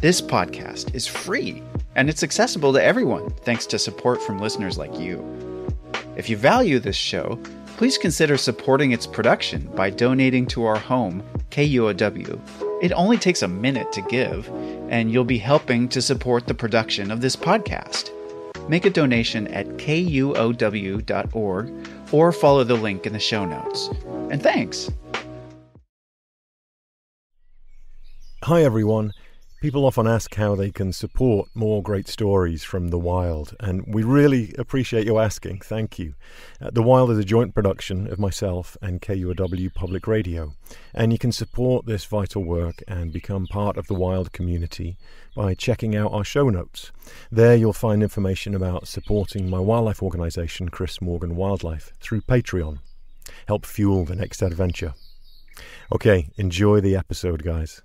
This podcast is free and it's accessible to everyone thanks to support from listeners like you. If you value this show, please consider supporting its production by donating to our home, KUOW. It only takes a minute to give, and you'll be helping to support the production of this podcast. Make a donation at kuow.org or follow the link in the show notes. And thanks! Hi, everyone. People often ask how they can support more great stories from The Wild, and we really appreciate you asking. Thank you. Uh, the Wild is a joint production of myself and KUOW Public Radio, and you can support this vital work and become part of the Wild community by checking out our show notes. There you'll find information about supporting my wildlife organisation, Chris Morgan Wildlife, through Patreon. Help fuel the next adventure. Okay, enjoy the episode, guys.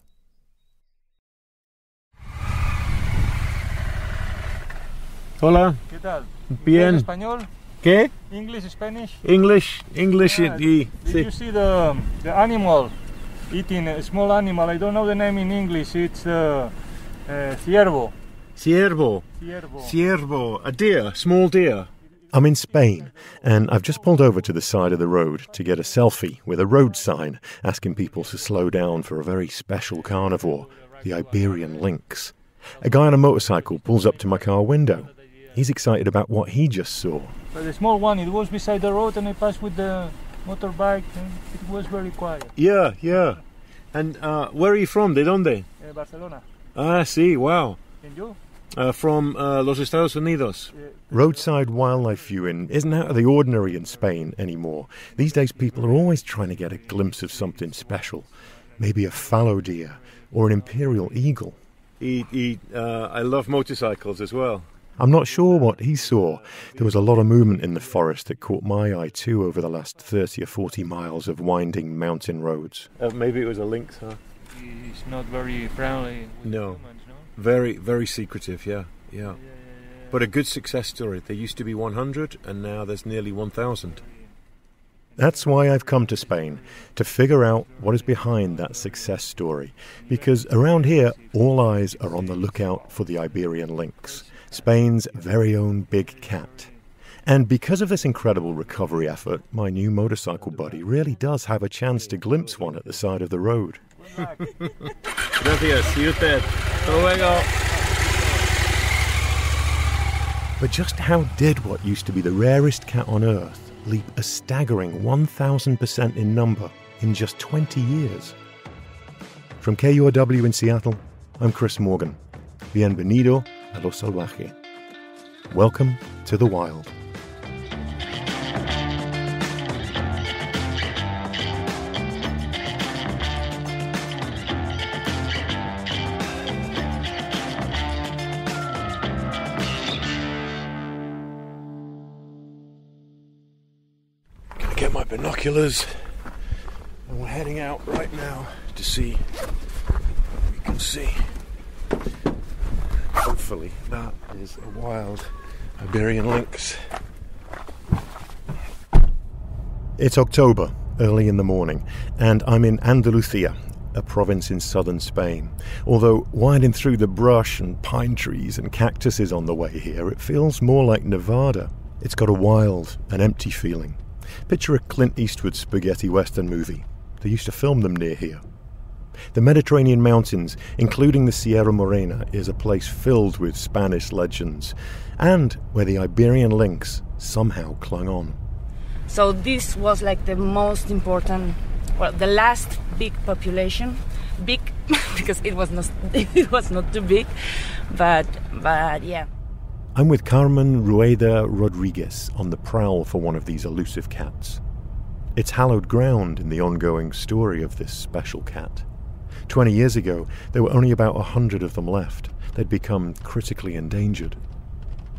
Hola. ¿Qué tal? Bien. español? ¿Qué? English, Spanish? English, English. Yeah. y- Did sí. you see the the animal eating a small animal? I don't know the name in English. It's uh, uh, ciervo. Ciervo. Ciervo. Ciervo. A deer, small deer. I'm in Spain, and I've just pulled over to the side of the road to get a selfie with a road sign asking people to slow down for a very special carnivore, the Iberian lynx. A guy on a motorcycle pulls up to my car window. He's excited about what he just saw. But the small one, it was beside the road, and I passed with the motorbike, and it was very quiet. Yeah, yeah. And uh, where are you from? ¿De dónde? Uh, Barcelona. Ah, sí, wow. And you? Uh, from uh, los Estados Unidos. Uh, Roadside wildlife viewing isn't out of the ordinary in Spain anymore. These days, people are always trying to get a glimpse of something special. Maybe a fallow deer or an imperial eagle. He, he, uh, I love motorcycles as well. I'm not sure what he saw. There was a lot of movement in the forest that caught my eye too over the last 30 or 40 miles of winding mountain roads. Uh, maybe it was a lynx, huh? he's not very friendly with No. humans, no? Very, very secretive, yeah, yeah. Yeah, yeah, yeah. But a good success story. There used to be 100, and now there's nearly 1,000. That's why I've come to Spain, to figure out what is behind that success story. Because around here, all eyes are on the lookout for the Iberian lynx, Spain's very own big cat. And because of this incredible recovery effort, my new motorcycle buddy really does have a chance to glimpse one at the side of the road. Gracias, you Ted. Hasta luego. But just how did what used to be the rarest cat on Earth leap a staggering 1,000% in number in just 20 years? From KUOW in Seattle, I'm Chris Morgan. Bienvenido a lo salvaje. Welcome to the wild. Get my binoculars. And we're heading out right now to see we can see. Hopefully, that is a wild Iberian lynx. It's October, early in the morning, and I'm in Andalusia, a province in southern Spain. Although winding through the brush and pine trees and cactuses on the way here, it feels more like Nevada. It's got a wild and empty feeling. Picture a Clint Eastwood spaghetti western movie. They used to film them near here. The Mediterranean mountains, including the Sierra Morena, is a place filled with Spanish legends, and where the Iberian lynx somehow clung on. So this was like the most important, well, the last big population, big because it was not it was not too big, but but yeah. I'm with Carmen Rueda Rodriguez on the prowl for one of these elusive cats. It's hallowed ground in the ongoing story of this special cat. Twenty years ago, there were only about a hundred of them left. They'd become critically endangered.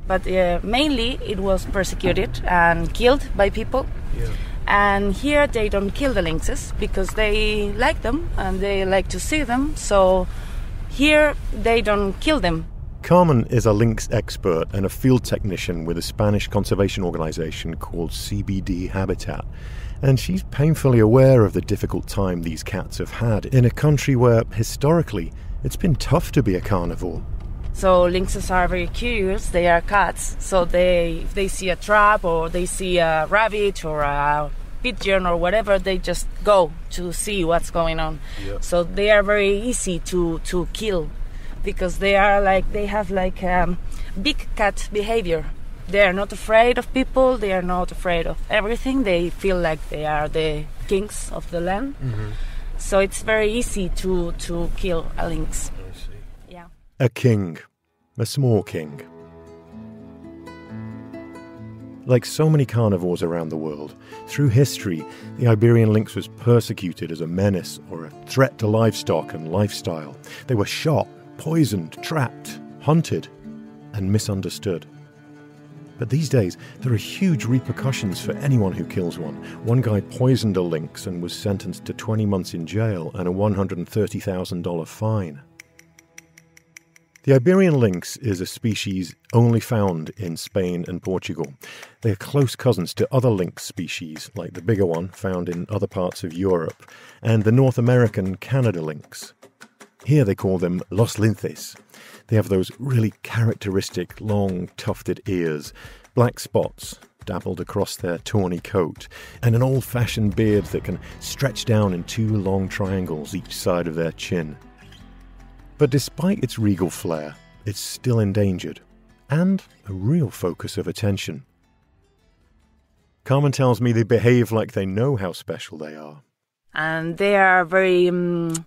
But uh, mainly it was persecuted and killed by people. Yeah. And here they don't kill the lynxes because they like them and they like to see them. So here they don't kill them. Carmen is a lynx expert and a field technician with a Spanish conservation organization called CBD Habitat. And she's painfully aware of the difficult time these cats have had in a country where, historically, It's been tough to be a carnivore. So lynxes are very curious. They are cats. So they, if they see a trap or they see a rabbit or a pigeon or whatever, they just go to see what's going on. Yeah. So they are very easy to to kill because they are like they have like um, big cat behavior. They are not afraid of people. They are not afraid of everything. They feel like they are the kings of the land. Mm-hmm. So it's very easy to to kill a lynx. Yeah. A king, a small king. Like so many carnivores around the world, through history, the Iberian lynx was persecuted as a menace or a threat to livestock and lifestyle. They were shot, poisoned, trapped, hunted, and misunderstood. But these days, there are huge repercussions for anyone who kills one. One guy poisoned a lynx and was sentenced to 20 months in jail and a $130,000 fine. The Iberian lynx is a species only found in Spain and Portugal. They are close cousins to other lynx species, like the bigger one found in other parts of Europe, and the North American Canada lynx. Here they call them los linces. They have those really characteristic long tufted ears, black spots dappled across their tawny coat, and an old fashioned beard that can stretch down in two long triangles each side of their chin. But despite its regal flair, it's still endangered, and a real focus of attention. Carmen tells me they behave like they know how special they are. and they are very um,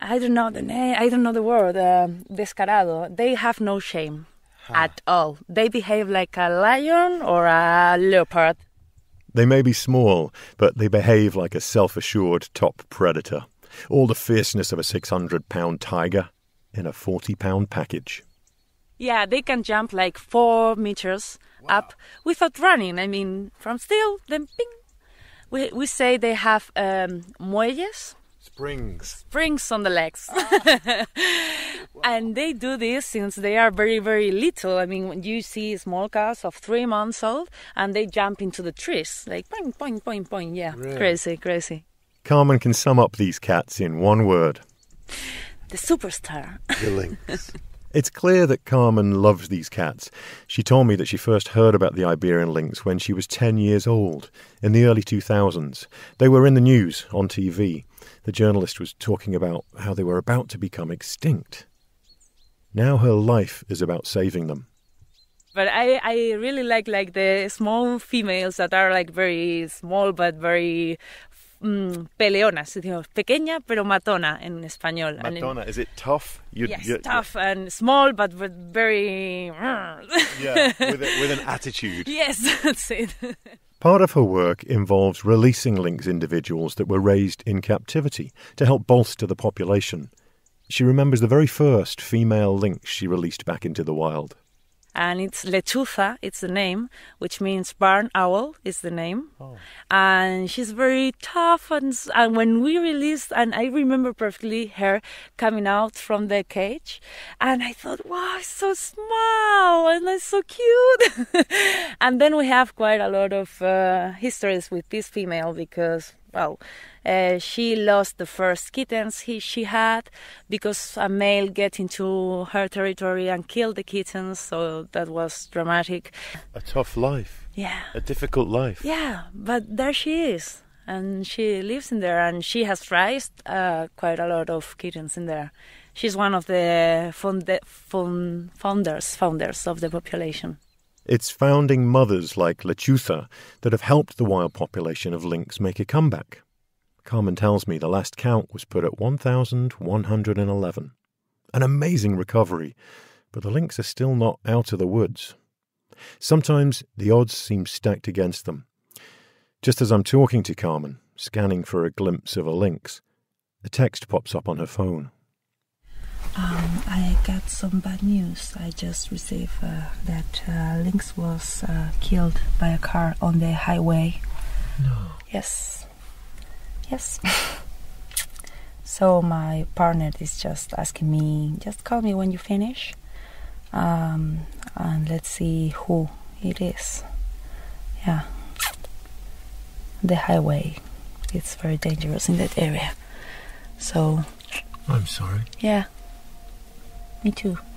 I don't know the name I don't know the word uh, descarado. They have no shame at all. They behave like a lion or a leopard. They may be small, but they behave like a self assured top predator. All the fierceness of a 600 pound tiger in a 40 pound package. yeah they can jump like four meters up without running. I mean from still then ping. We, we say they have um, muelles Springs. springs on the legs. and they do this since they are very, very little. I mean, when you see small cats of three months old and they jump into the trees, like point, point, point, point. Yeah, crazy, crazy. Carmen can sum up these cats in one word. The superstar. The lynx. It's clear that Carmen loves these cats. She told me that she first heard about the Iberian lynx when she was 10 years old, in the early 2000s. They were in the news, on TV. The journalist was talking about how they were about to become extinct. Now her life is about saving them. But I, I really like like the small females that are like very small but very mm, peleonas. Decimos, pequeña pero matona en español. And in- is it tough? You, yes, tough and small but with very. Yeah, with, a, with an attitude. yes, that's it. Part of her work involves releasing lynx individuals that were raised in captivity to help bolster the population. She remembers the very first female lynx she released back into the wild. And it's lechuza it's the name which means barn owl is the name. And she's very tough and, and when we released and i remember perfectly her coming out from the cage. And i thought wow it's so small and it's so cute. And then we have quite a lot of uh, histories with this female because well uh, she lost the first kittens he, she had because a male get into her territory and killed the kittens so that was dramatic. A tough life, yeah. A difficult life. yeah but there she is and she lives in there and she has raised uh, quite a lot of kittens in there. She's one of the founders founders of the population It's founding mothers like Lechuza that have helped the wild population of lynx make a comeback. Carmen tells me the last count was put at 1,111. An amazing recovery, but the lynx are still not out of the woods. Sometimes the odds seem stacked against them. Just as I'm talking to Carmen, scanning for a glimpse of a lynx, a text pops up on her phone. Um, I got some bad news. I just received uh, that uh, Lynx was uh, killed by a car on the highway. No. Yes. Yes. so my partner is just asking me, just call me when you finish, um, and let's see who it is. Yeah. The highway. It's very dangerous in that area. So I'm sorry. yeah, Me too.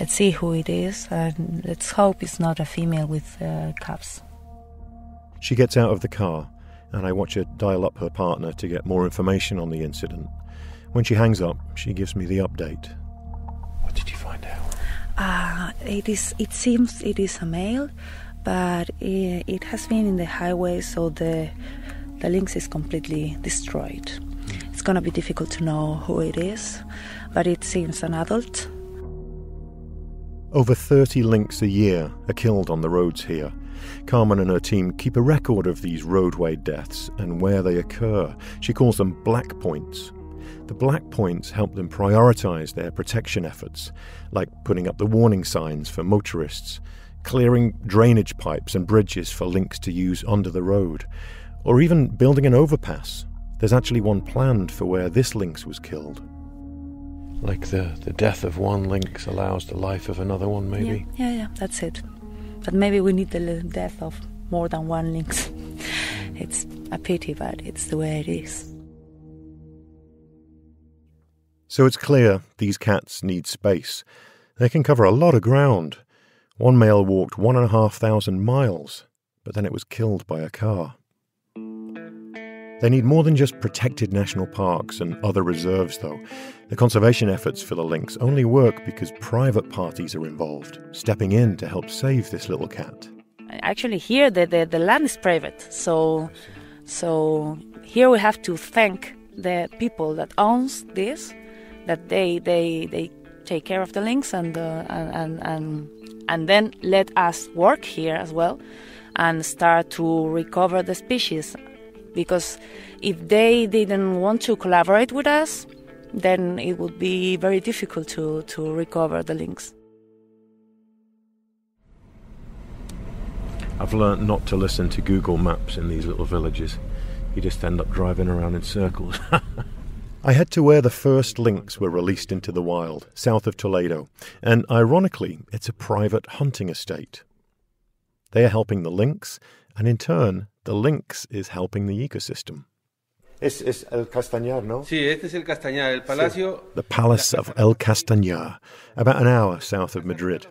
let's see who it is, and let's hope it's not a female with uh, cubs. She gets out of the car, and I watch her dial up her partner to get more information on the incident. When she hangs up, she gives me the update. What did you find out? Uh, it is. It seems it is a male, but it, it has been in the highway, so the the lynx is completely destroyed. It's gonna be difficult to know who it is, but it seems an adult. Over 30 lynx a year are killed on the roads here. Carmen and her team keep a record of these roadway deaths and where they occur. She calls them black points. The black points help them prioritize their protection efforts, like putting up the warning signs for motorists, clearing drainage pipes and bridges for lynx to use under the road, or even building an overpass. There's actually one planned for where this lynx was killed. Like the, the death of one lynx allows the life of another one, maybe? Yeah, yeah, yeah, that's it. But maybe we need the death of more than one lynx. It's a pity, but it's the way it is. So it's clear these cats need space. They can cover a lot of ground. One male walked one and a half thousand miles, but then it was killed by a car. They need more than just protected national parks and other reserves, though. The conservation efforts for the lynx only work because private parties are involved, stepping in to help save this little cat. Actually, here the, the, the land is private, so so here we have to thank the people that owns this, that they they they take care of the lynx and uh, and, and and and then let us work here as well, and start to recover the species because if they didn't want to collaborate with us, then it would be very difficult to, to recover the lynx. I've learned not to listen to Google Maps in these little villages. You just end up driving around in circles. I head to where the first lynx were released into the wild, south of Toledo, and ironically, it's a private hunting estate. They are helping the lynx, and in turn, the lynx is helping the ecosystem. es, es el Castañar, ¿no? Sí, este es el Castañar, el palacio. The Palace of El Castañar, about an hour south of Madrid.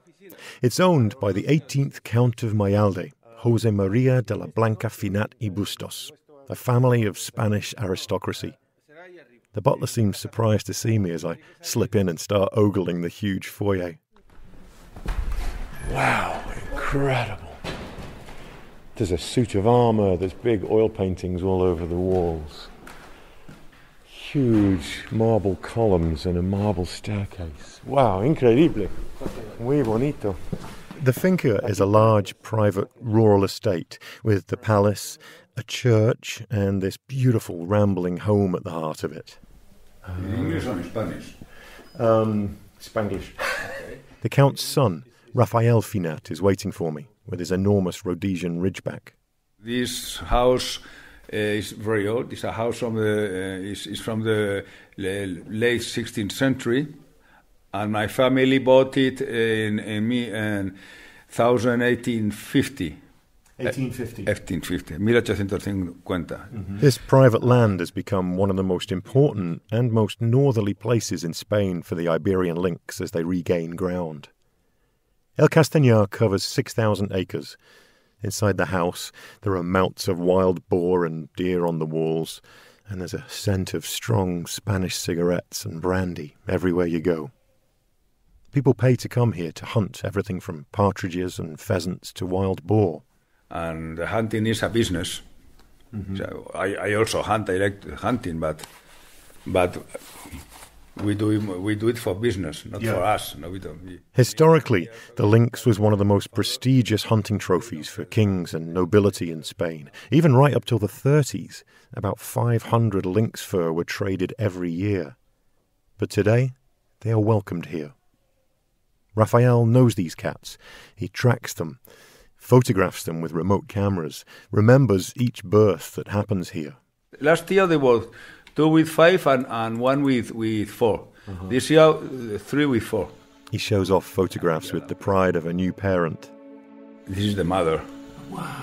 It's owned by the 18th Count of Mayalde, Jose Maria de la Blanca Finat y Bustos, a family of Spanish aristocracy. The butler seems surprised to see me as I slip in and start ogling the huge foyer. Wow, incredible. There's a suit of armour, there's big oil paintings all over the walls. Huge marble columns and a marble staircase. Wow, increíble. Muy bonito. The finca is a large private rural estate with the palace, a church, and this beautiful rambling home at the heart of it. English or Spanish? Um, Spanglish. The Count's son, Rafael Finat, is waiting for me with his enormous Rhodesian ridgeback. This house uh, is very old. It's a house from the uh, is, is from the late 16th century, and my family bought it in in me in 1850. 1850. 1850, 1850. This private land has become one of the most important and most northerly places in Spain for the Iberian lynx as they regain ground. El Castañar covers 6,000 acres. Inside the house, there are mounts of wild boar and deer on the walls, and there's a scent of strong Spanish cigarettes and brandy everywhere you go. People pay to come here to hunt everything from partridges and pheasants to wild boar. And hunting is a business. Mm-hmm. So I, I also hunt. I like hunting, but but we do it, we do it for business, not for us. No, we don't. we- Historically, the lynx was one of the most prestigious hunting trophies for kings and nobility in Spain. Even right up till the 30s, about 500 lynx fur were traded every year. But today, they are welcomed here. Raphael knows these cats. He tracks them, photographs them with remote cameras, remembers each birth that happens here. Last year there was two with five and, and one with, with 4 This year, uh, three with four. He shows off photographs with the pride of a new parent. This is the mother.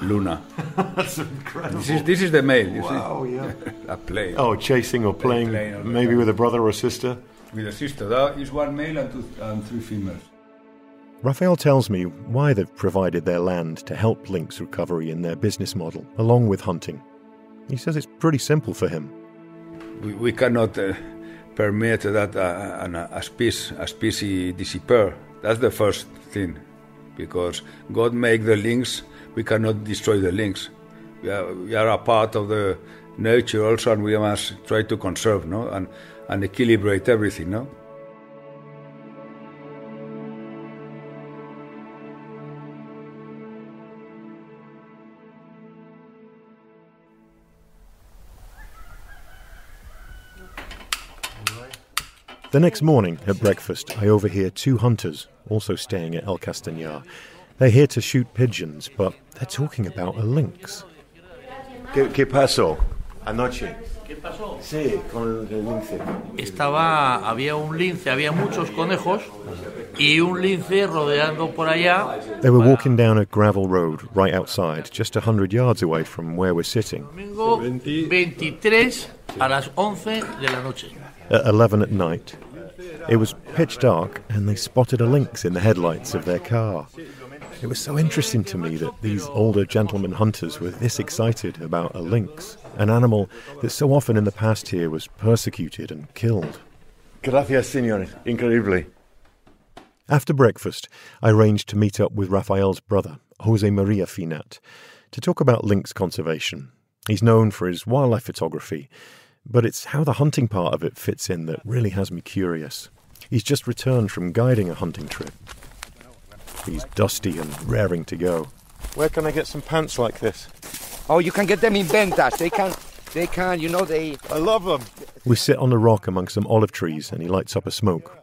Luna. That's incredible. This is, this is the male, you Wow, see? yeah. a plane. Oh, chasing or playing, Playing on maybe with a brother or sister. With a sister. That is one male and, two, and three females. Raphael tells me why they've provided their land to help lynx recovery in their business model, along with hunting. He says it's pretty simple for him. We, we cannot uh, permit that uh, an, a, species, a species disappear. That's the first thing. Because God made the lynx. we cannot destroy the lynx. We are, we are a part of the nature also, and we must try to conserve no? and, and equilibrate everything. No? The next morning at breakfast, I overhear two hunters, also staying at El Castañar. They're here to shoot pigeons, but they're talking about a lynx. ¿Qué, qué pasó anoche? ¿Qué pasó? Sí, con el lince. Estaba, había un lince, había muchos conejos y un lince rodeando por allá. They were walking down a gravel road right outside, just a hundred yards away from where we're sitting. Domingo 23 a las 11 de la noche. At 11 at night. It was pitch dark, and they spotted a lynx in the headlights of their car. It was so interesting to me that these older gentlemen hunters were this excited about a lynx, an animal that so often in the past here was persecuted and killed. Gracias, señores. Increíble. After breakfast, I arranged to meet up with Rafael's brother, Jose Maria Finat, to talk about lynx conservation. He's known for his wildlife photography, but it's how the hunting part of it fits in that really has me curious. He's just returned from guiding a hunting trip. He's dusty and raring to go. Where can I get some pants like this? Oh, you can get them in ventas. They can, they can, you know, they. I love them. We sit on a rock among some olive trees and he lights up a smoke.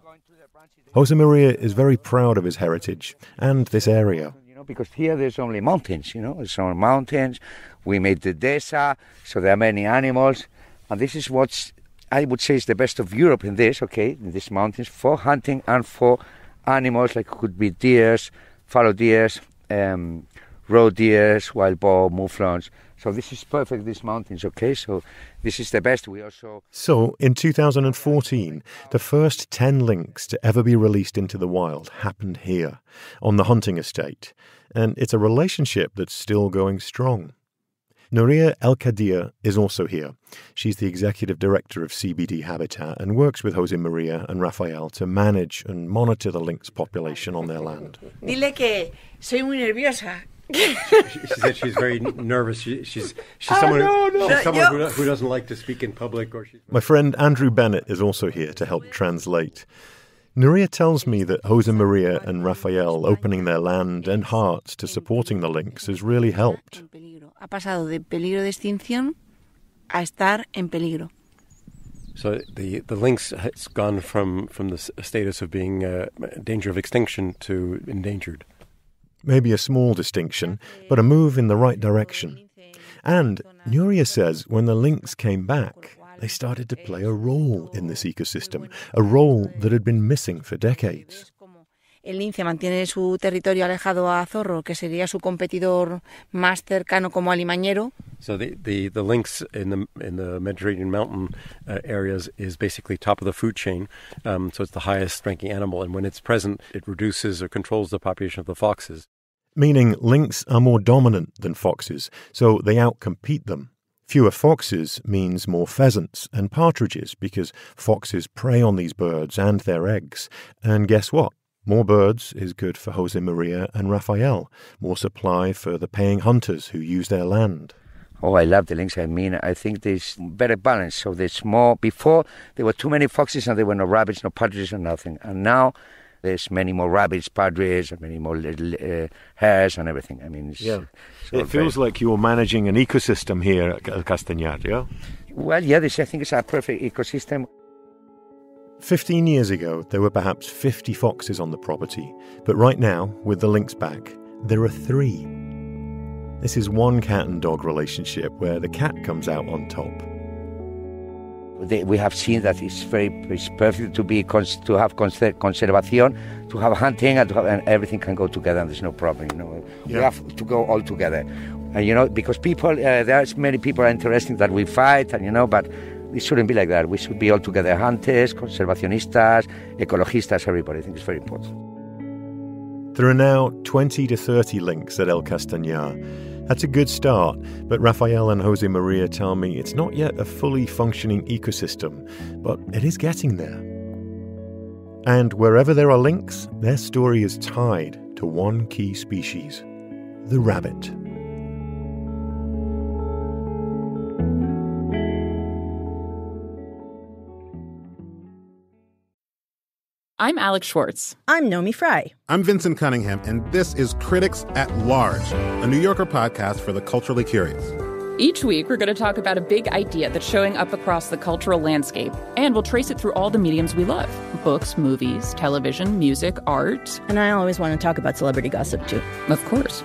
Jose Maria is very proud of his heritage and this area. You know, because here there's only mountains, you know, there's only mountains. We made the dehesa, so there are many animals. And this is what I would say is the best of Europe in this, okay, in these mountains for hunting and for animals like could be deers, fallow deers, um, roe deers, wild boar, mouflons. So this is perfect, these mountains, okay? So this is the best. We also. So, in 2014, the first 10 lynx to ever be released into the wild happened here, on the hunting estate. And it's a relationship that's still going strong. Nuria El Kadir is also here. She's the executive director of CBD Habitat and works with Jose Maria and Rafael to manage and monitor the lynx population on their land. Dile que soy muy nerviosa. she, she said she's very nervous. She, she's she's Oh, someone, no, who, no. she's someone Yo- who, who doesn't like to speak in public, or she's My friend Andrew Bennett is also here to help translate. Nuria tells me that Jose Maria and Rafael opening their land and hearts to supporting the lynx has really helped. Ha pasado de peligro de extinción a estar en peligro. so the the lynx has gone from from the status of being uh, danger of extinction to endangered. Maybe a small distinction, but a move in the right direction. And Nuria says when the lynx came back, they started to play a role in this ecosystem, a role that had been missing for decades. El lince mantiene su territorio alejado a Zorro, que sería su competidor más cercano como alimañero. So the, the, the lynx in the in the Mediterranean mountain uh, areas is basically top of the food chain. Um, so it's the highest ranking animal, and when it's present, it reduces or controls the population of the foxes. Meaning lynx are more dominant than foxes, so they outcompete them. Fewer foxes means more pheasants and partridges because foxes prey on these birds and their eggs. And guess what? More birds is good for Jose Maria and Rafael. More supply for the paying hunters who use their land. Oh, I love the lynx. I mean, I think there's better balance. So there's more. Before, there were too many foxes and there were no rabbits, no partridges, or nothing. And now, there's many more rabbits, partridges, and many more little uh, hares and everything. I mean, it's, Yeah. It feels very- like you're managing an ecosystem here at El Castañar, yeah? Well, yeah, this I think is a perfect ecosystem. Fifteen years ago, there were perhaps 50 foxes on the property, but right now, with the lynx back, there are three. This is one cat and dog relationship where the cat comes out on top. We have seen that it's very it's perfect to be to have conser- conservation, to have hunting, and, to have, and everything can go together. and There's no problem. You know, we have to go all together. And you know, because people, uh, there's many people are interested that we fight, and you know, but it shouldn't be like that. We should be all together: hunters, conservacionistas, ecologistas, everybody. I think it's very important. There are now 20 to 30 lynx at El Castañar. That's a good start, but Rafael and Jose Maria tell me it's not yet a fully functioning ecosystem, but it is getting there. And wherever there are lynx, their story is tied to one key species the rabbit. I'm Alex Schwartz. I'm Naomi Fry. I'm Vinson Cunningham, and this is Critics at Large, a New Yorker podcast for the culturally curious. Each week, we're going to talk about a big idea that's showing up across the cultural landscape, and we'll trace it through all the mediums we love books, movies, television, music, art. And I always want to talk about celebrity gossip, too. Of course.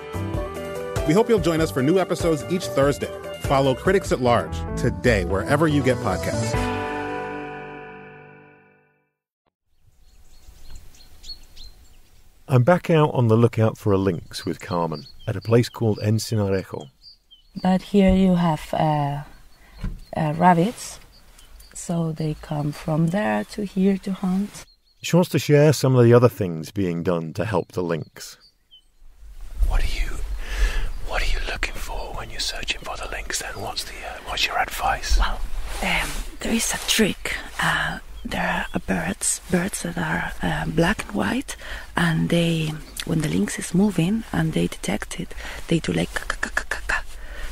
We hope you'll join us for new episodes each Thursday. Follow Critics at Large today, wherever you get podcasts. I'm back out on the lookout for a lynx with Carmen at a place called Encinarejo. But here you have uh, uh, rabbits, so they come from there to here to hunt. She wants to share some of the other things being done to help the lynx. What are you What are you looking for when you're searching for the lynx? Then what's the uh, what's your advice? Well, um, there is a trick there are birds, birds that are uh, black and white, and they, when the lynx is moving and they detect it, they do like.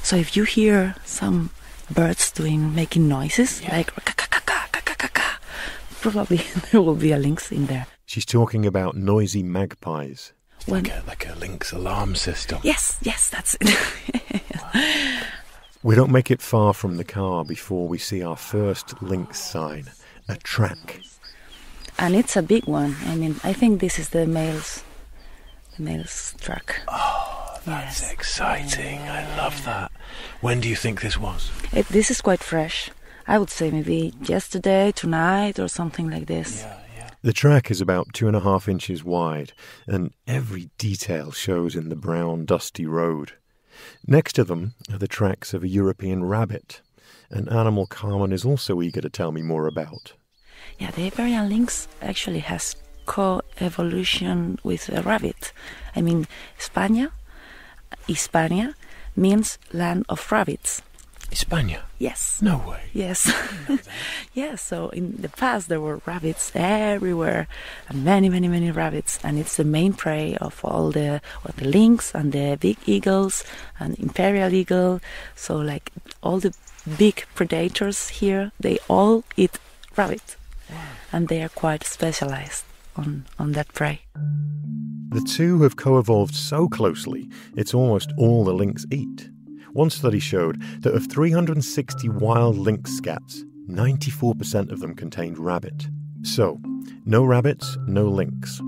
So if you hear some birds doing making noises yeah. like probably there will be a lynx in there. She's talking about noisy magpies. When, like, a, like a lynx alarm system. Yes, yes, that's it. yes. We don't make it far from the car before we see our first lynx sign a track. and it's a big one. I mean, I think this is the male's, the male's track. Oh, that's exciting. I love that. When do you think this was? It, this is quite fresh. I would say maybe yesterday, tonight, or something like this. The track is about two and a half inches wide, and every detail shows in the brown, dusty road. Next to them are the tracks of a European rabbit, an animal Carmen is also eager to tell me more about. Yeah, the Iberian lynx actually has co-evolution with a rabbit. I mean, España, Hispania, means land of rabbits. España? Yes. No way. Yes. yes, so in the past there were rabbits everywhere, and many, many, many rabbits, and it's the main prey of all the well, the lynx and the big eagles and imperial eagle. So like all the big predators here, they all eat rabbit, and they are quite specialized on on that prey. The two have co evolved so closely, it's almost all the lynx eat. One study showed that of 360 wild lynx scats, 94% of them contained rabbit. So, no rabbits, no lynx.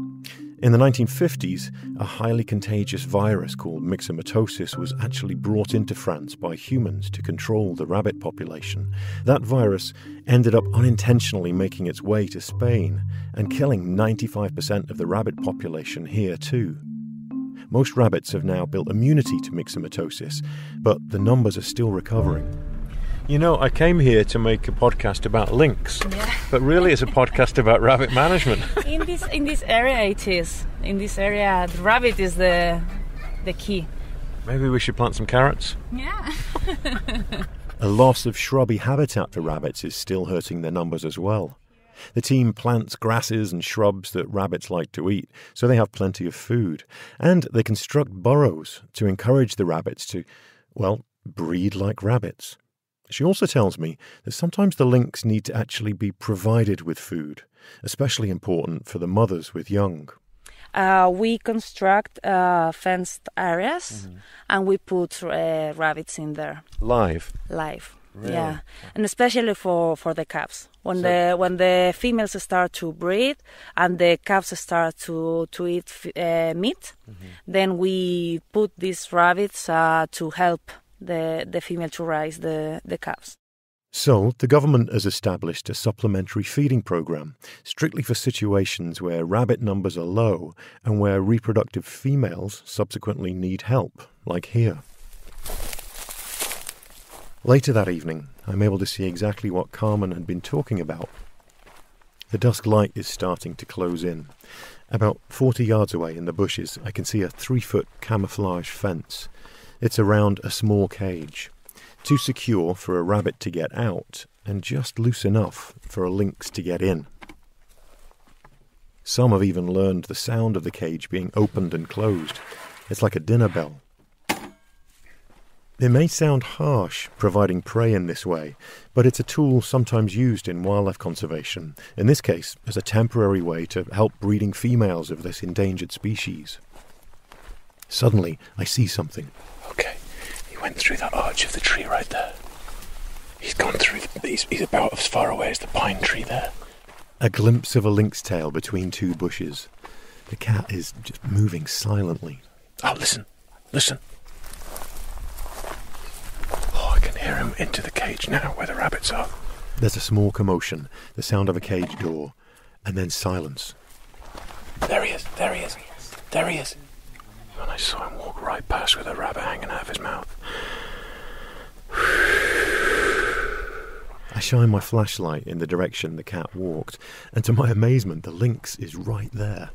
In the 1950s, a highly contagious virus called myxomatosis was actually brought into France by humans to control the rabbit population. That virus ended up unintentionally making its way to Spain and killing 95% of the rabbit population here too. Most rabbits have now built immunity to myxomatosis, but the numbers are still recovering. You know, I came here to make a podcast about lynx, but really it's a podcast about rabbit management. in this in this area, it is. In this area, the rabbit is the the key. Maybe we should plant some carrots? Yeah. A loss of shrubby habitat for rabbits is still hurting their numbers as well. The team plants grasses and shrubs that rabbits like to eat, so they have plenty of food. And they construct burrows to encourage the rabbits to, well, breed like rabbits. She also tells me that sometimes the lynx need to actually be provided with food, especially important for the mothers with young. Uh, we construct uh, fenced areas and we put uh, rabbits in there Live. live. Really? Yeah, and especially for, for the calves. When So- the when the females start to breed and the calves start to to eat f- uh, meat, then we put these rabbits uh, to help the the female to raise the the calves. So, the government has established a supplementary feeding program strictly for situations where rabbit numbers are low and where reproductive females subsequently need help, like here. Later that evening, I'm able to see exactly what Carmen had been talking about. The dusk light is starting to close in. About 40 yards away in the bushes, I can see a three foot camouflage fence. It's around a small cage too secure for a rabbit to get out, and just loose enough for a lynx to get in. Some have even learned the sound of the cage being opened and closed. It's like a dinner bell. It may sound harsh providing prey in this way, but it's a tool sometimes used in wildlife conservation, in this case as a temporary way to help breeding females of this endangered species. Suddenly, I see something. Okay he went through that arch of the tree right there. He's gone through, the, he's, he's about as far away as the pine tree there. A glimpse of a lynx tail between two bushes. The cat is just moving silently. Oh, listen, listen. Oh, I can hear him into the cage now where the rabbits are. There's a small commotion, the sound of a cage door, and then silence. There he is, there he is, there he is. And I saw him walk right past with a rabbit hanging out of his mouth. I shine my flashlight in the direction the cat walked, and to my amazement, the lynx is right there.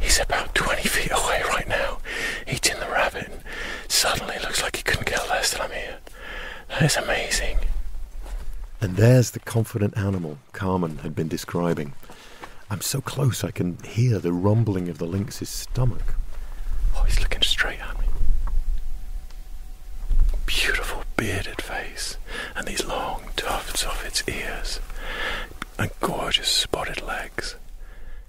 He's about 20 feet away right now, eating the rabbit, and suddenly looks like he couldn't care less that I'm here. That is amazing. And there's the confident animal Carmen had been describing. I'm so close I can hear the rumbling of the lynx's stomach. Oh, he's looking straight at me. Beautiful bearded face, and these long tufts of its ears, and gorgeous spotted legs.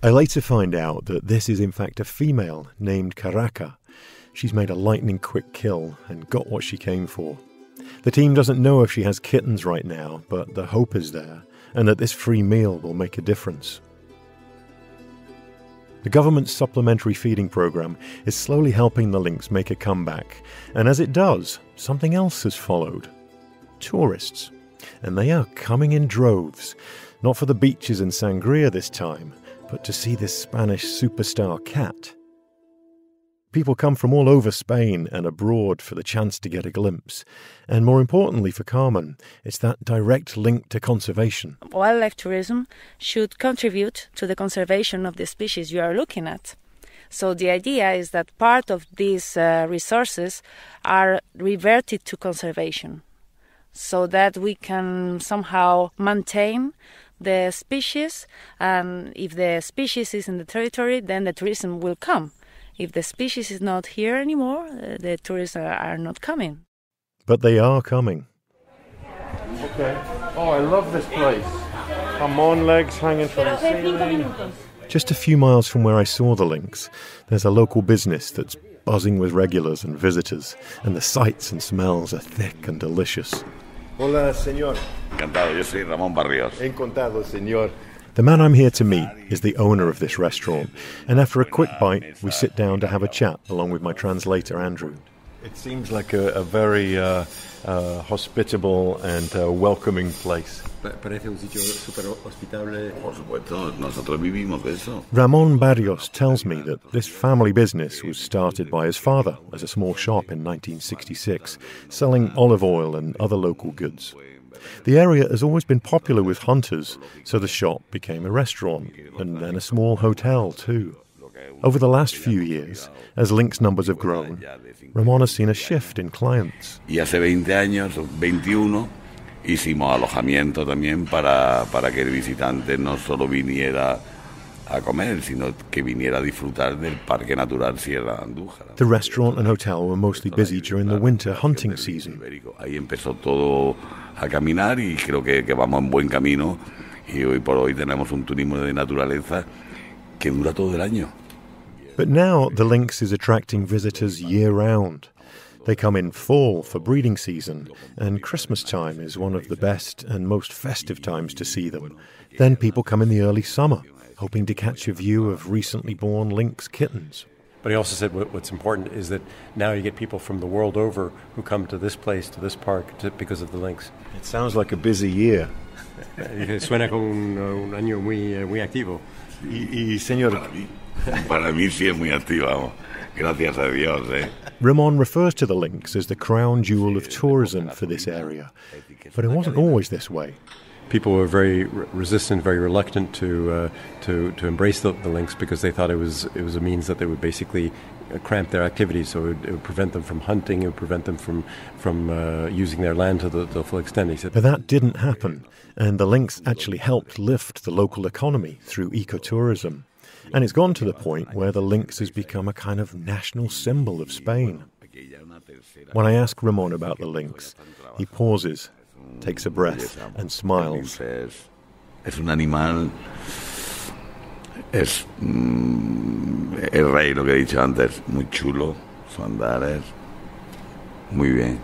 I later find out that this is in fact a female named Caraca. She's made a lightning quick kill and got what she came for. The team doesn't know if she has kittens right now, but the hope is there, and that this free meal will make a difference. The government's supplementary feeding program is slowly helping the lynx make a comeback, and as it does, something else has followed tourists. And they are coming in droves, not for the beaches and sangria this time, but to see this Spanish superstar cat. People come from all over Spain and abroad for the chance to get a glimpse. And more importantly for Carmen, it's that direct link to conservation. Wildlife tourism should contribute to the conservation of the species you are looking at. So the idea is that part of these uh, resources are reverted to conservation so that we can somehow maintain the species and if the species is in the territory then the tourism will come if the species is not here anymore, uh, the tourists are, are not coming. But they are coming. Okay. Oh, I love this place. Come on, legs hanging from the ceiling. Just a few miles from where I saw the lynx, there's a local business that's buzzing with regulars and visitors, and the sights and smells are thick and delicious. Hola, señor. Encantado, yo soy Ramón Barrios. Encantado, señor. The man I'm here to meet is the owner of this restaurant, and after a quick bite, we sit down to have a chat along with my translator, Andrew. It seems like a, a very uh, uh, hospitable and uh, welcoming place. Parece un sitio súper hospitable. Por supuesto, nosotros vivimos de eso. Ramon Barrios tells me that this family business was started by his father as a small shop in 1966, selling olive oil and other local goods. The area has always been popular with hunters, so the shop became a restaurant and then a small hotel too. Over the last few years, as lynx numbers have grown, Ramon has seen a shift in clients. Y hace 20 años, 21, hicimos alojamiento también para, para que el visitante no solo viniera a comer, sino que viniera a disfrutar del Parque Natural Sierra Andújar. The restaurant and hotel were mostly busy during the winter hunting season. Ahí empezó todo a caminar y creo que, que vamos en buen camino y hoy por hoy tenemos un turismo de naturaleza que dura todo el año. But now the lynx is attracting visitors year round. They come in fall for breeding season, and Christmas time is one of the best and most festive times to see them. Then people come in the early summer, hoping to catch a view of recently born lynx kittens. But he also said what, what's important is that now you get people from the world over who come to this place, to this park, to, because of the lynx. It sounds like a busy year. Suena como un, un año muy, uh, muy activo. Y, y señor. Para mí, sí es muy activo. Gracias a Dios, eh. Ramon refers to the lynx as the crown jewel of tourism for this area, but it wasn't always this way. People were very re- resistant, very reluctant to uh, to to embrace the, the lynx because they thought it was it was a means that they would basically uh, cramp their activities. So it would, it would prevent them from hunting. It would prevent them from from uh, using their land to the, the full extent. Said, But that didn't happen, and the lynx actually helped lift the local economy through ecotourism. And it's gone to the point where the lynx has become a kind of national symbol of Spain. When I ask Ramon about the lynx, he pauses, takes a breath, and smiles. Es, es un animal. Es mm, el rey, lo que he dicho antes. Muy chulo. Su andar es. Muy bien.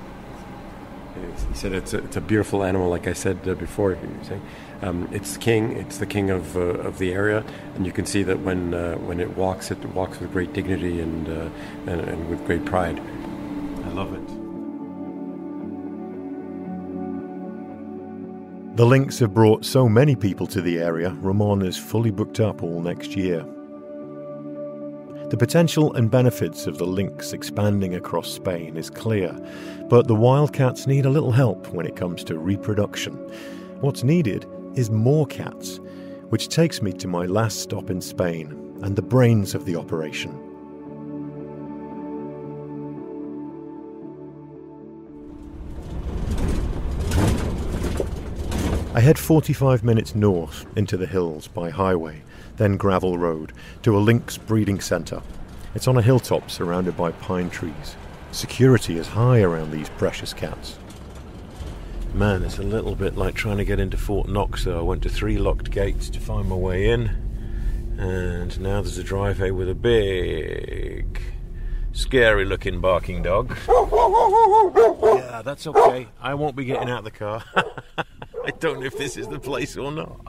He said it's a, it's a beautiful animal, like I said uh, before. You were saying. Um, it's king. It's the king of uh, of the area, and you can see that when uh, when it walks, it walks with great dignity and, uh, and and with great pride. I love it. The lynx have brought so many people to the area, Ramon is fully booked up all next year. The potential and benefits of the lynx expanding across Spain is clear, but the wildcats need a little help when it comes to reproduction. What's needed is more cats, which takes me to my last stop in Spain and the brains of the operation. I head 45 minutes north into the hills by highway, then gravel road, to a lynx breeding centre. It's on a hilltop surrounded by pine trees. Security is high around these precious cats. Man, it's a little bit like trying to get into Fort Knox, though. I went to three locked gates to find my way in, and now there's a driveway with a big, scary looking barking dog. Yeah, that's okay. I won't be getting out of the car. I don't know if this is the place or not.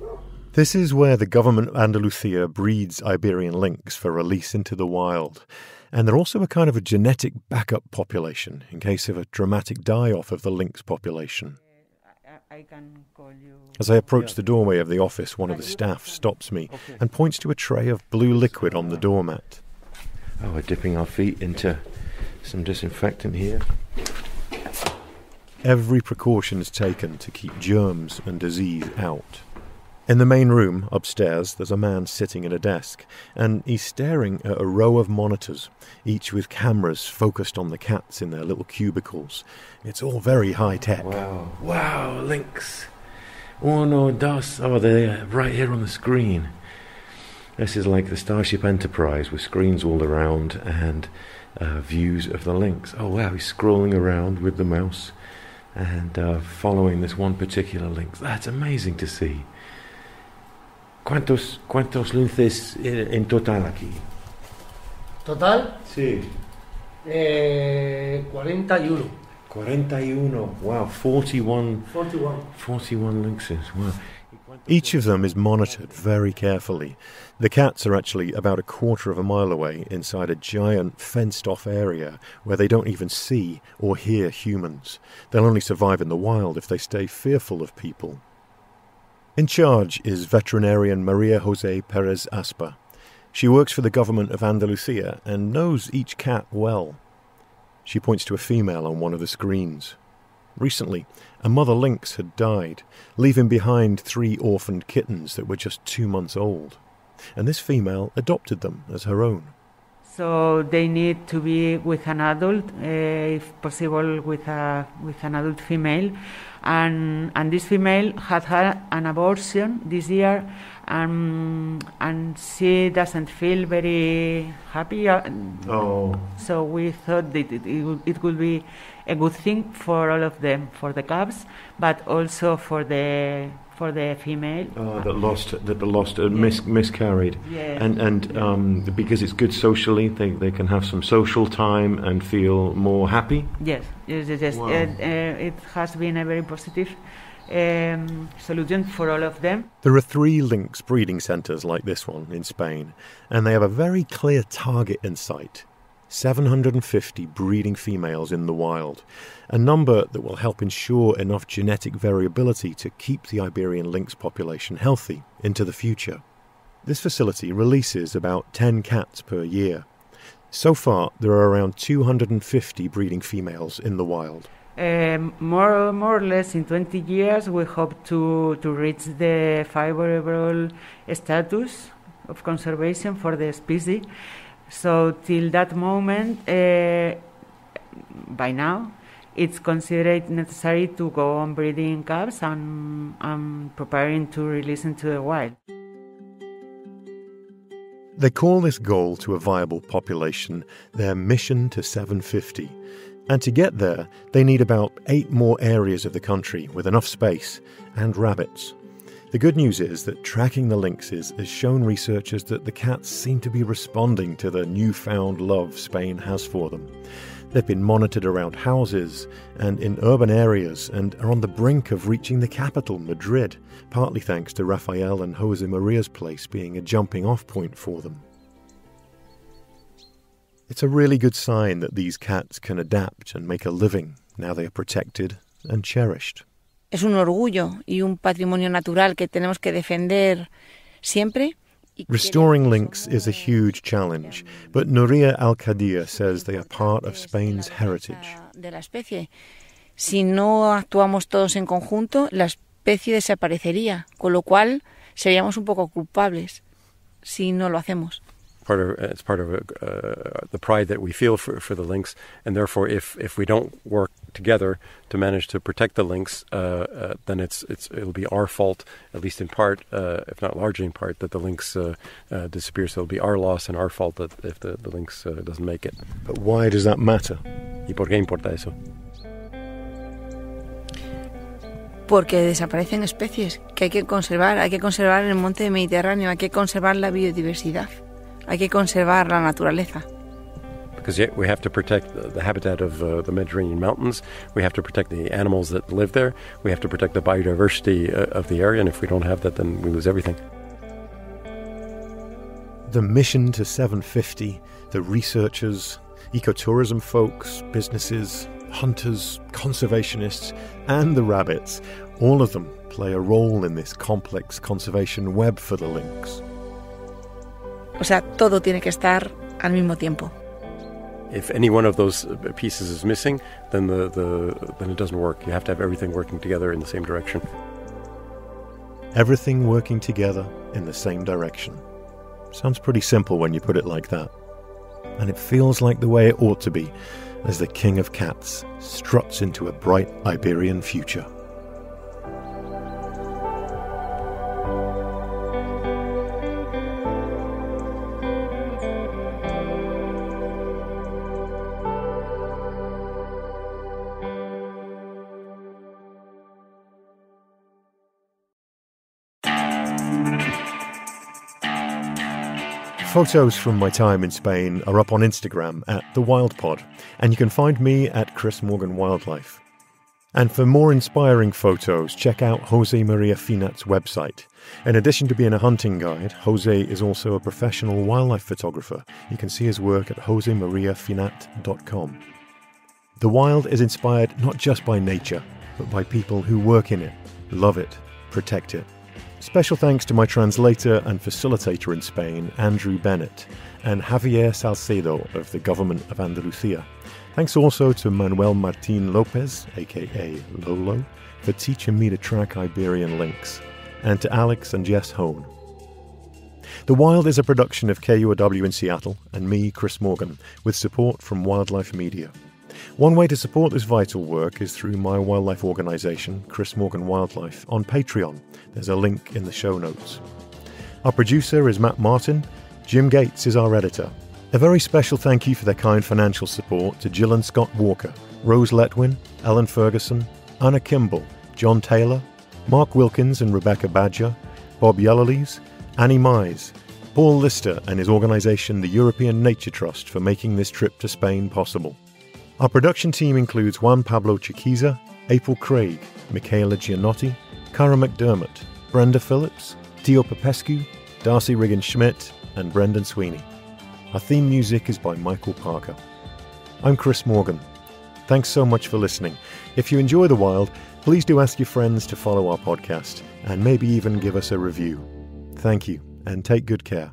This is where the government of Andalusia breeds Iberian lynx for release into the wild. And they're also a kind of a genetic backup population in case of a dramatic die off of the lynx population. I can call you. As I approach the doorway of the office, one of the staff stops me and points to a tray of blue liquid on the doormat. Oh, we're dipping our feet into some disinfectant here. Every precaution is taken to keep germs and disease out. In the main room upstairs, there's a man sitting at a desk, and he's staring at a row of monitors, each with cameras focused on the cats in their little cubicles. It's all very high tech. Wow. Wow, lynx. Uno, dos. Oh, they're right here on the screen. This is like the Starship Enterprise with screens all around and uh, views of the lynx. Oh, wow, he's scrolling around with the mouse and uh, following this one particular link. That's amazing to see. ¿Cuántos, cuántos linces en, en total aquí? Total, Sí. eh, 41. 41. Wow, 41. 41. 41 lynxes. Wow. Each of them is monitored very carefully. The cats are actually about a quarter of a mile away inside a giant fenced off area where they don't even see or hear humans. They'll only survive in the wild if they stay fearful of people. In charge is veterinarian Maria Jose Perez Aspa. She works for the government of Andalusia and knows each cat well. She points to a female on one of the screens. Recently, a mother lynx had died, leaving behind three orphaned kittens that were just two months old. And this female adopted them as her own. So they need to be with an adult, uh, if possible, with a with an adult female, and and this female had had an abortion this year, and and she doesn't feel very happy. Oh. So we thought that it, it, it would be a good thing for all of them, for the cubs, but also for the for the female. Oh, that lost that the lost uh, mis- miscarried, Yes. and and um, because it's good socially, they they can have some social time and feel more happy. Yes, yes, yes, yes. Wow. Uh, uh, it has been a very positive um, solution for all of them. There are three lynx breeding centres like this one in Spain, and they have a very clear target in sight 750 breeding females in the wild, a number that will help ensure enough genetic variability to keep the Iberian lynx population healthy into the future. This facility releases about 10 cats per year. So far, there are around 250 breeding females in the wild. Um, more, more or less in 20 years, we hope to, to reach the favorable status of conservation for the species. So, till that moment, uh, by now, it's considered necessary to go on breeding calves and, and preparing to release into the wild. They call this goal to a viable population their mission to 750. And to get there, they need about eight more areas of the country with enough space and rabbits. The good news is that tracking the lynxes has shown researchers that the cats seem to be responding to the newfound love Spain has for them. They've been monitored around houses and in urban areas and are on the brink of reaching the capital, Madrid, partly thanks to Rafael and Jose Maria's place being a jumping off point for them. It's a really good sign that these cats can adapt and make a living now they are protected and cherished. Es un orgullo y un patrimonio natural que tenemos que defender siempre Restoring lynx is a huge challenge, but Nuria Al Qadir says they are part of Spain's heritage. de la especie. Si no actuamos todos en conjunto, la especie desaparecería, con lo cual seríamos un poco culpables si no lo hacemos. Part of it's part of uh, the pride that we feel for, for the lynx, and therefore, if if we don't work together to manage to protect the lynx, uh, uh, then it's it's it'll be our fault, at least in part, uh, if not largely in part, that the lynx uh, uh, disappears. So it'll be our loss and our fault that if the, the lynx doesn't make it. But why does that matter? ¿Y por qué importa eso? Porque desaparecen especies que hay que conservar, hay que conservar el monte Mediterráneo, hay que conservar la biodiversidad. Hay que conservar la naturaleza. Because we have to protect the habitat of uh, the Mediterranean mountains. We have to protect the animals that live there. We have to protect the biodiversity uh, of the area. And if we don't have that, then we lose everything. The mission to 750, the researchers, ecotourism folks, businesses, hunters, conservationists, and the rabbits, all of them play a role in this complex conservation web for the lynx. O sea, todo tiene que estar al mismo tiempo. If any one of those uh, pieces is missing, then the, the then it doesn't work. You have to have everything working together in the same direction. Everything working together in the same direction. Sounds pretty simple when you put it like that. And it feels like the way it ought to be as the King of Cats struts into a bright Iberian future. Photos from my time in Spain are up on Instagram at The Wild Pod, and you can find me at Chris Morgan Wildlife. And for more inspiring photos, check out Jose Maria Finat's website. In addition to being a hunting guide, Jose is also a professional wildlife photographer. You can see his work at josemariafinat.com. The wild is inspired not just by nature, but by people who work in it, love it, protect it, Special thanks to my translator and facilitator in Spain, Andrew Bennett, and Javier Salcedo of the Government of Andalusia. Thanks also to Manuel Martin Lopez, aka Lolo, for teaching me to track Iberian lynx, and to Alex and Jess Hone. The Wild is a production of KUOW in Seattle and me, Chris Morgan, with support from Wildlife Media. One way to support this vital work is through my wildlife organisation, Chris Morgan Wildlife, on Patreon. There's a link in the show notes. Our producer is Matt Martin. Jim Gates is our editor. A very special thank you for their kind financial support to Jill and Scott Walker, Rose Letwin, Ellen Ferguson, Anna Kimball, John Taylor, Mark Wilkins and Rebecca Badger, Bob Yellerlees, Annie Mize, Paul Lister and his organisation, the European Nature Trust, for making this trip to Spain possible. Our production team includes Juan Pablo Chiquiza, April Craig, Michaela Giannotti, Cara McDermott, Brenda Phillips, Tio Popescu, Darcy Riggin Schmidt, and Brendan Sweeney. Our theme music is by Michael Parker. I'm Chris Morgan. Thanks so much for listening. If you enjoy The Wild, please do ask your friends to follow our podcast and maybe even give us a review. Thank you, and take good care.